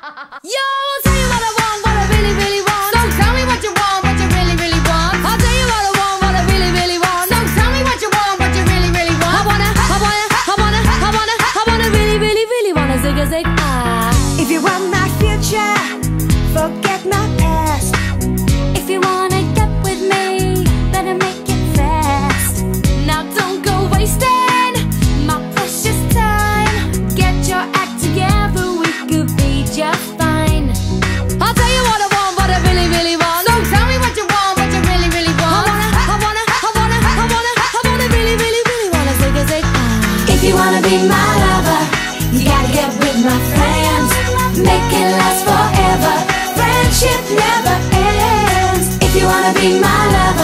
Yo, I'll tell you what I want, what I really, really want. So tell me what you want, what you really, really want. I'll tell you what I want, what I really, really want. So tell me what you want, what you really, really want. I wanna, I wanna, I wanna, I wanna, I wanna really, really, really wanna zig a zig ah. If you want my future, forget my be my lover, you gotta get with my friends. Make it last forever. Friendship never ends. If you wanna be my lover.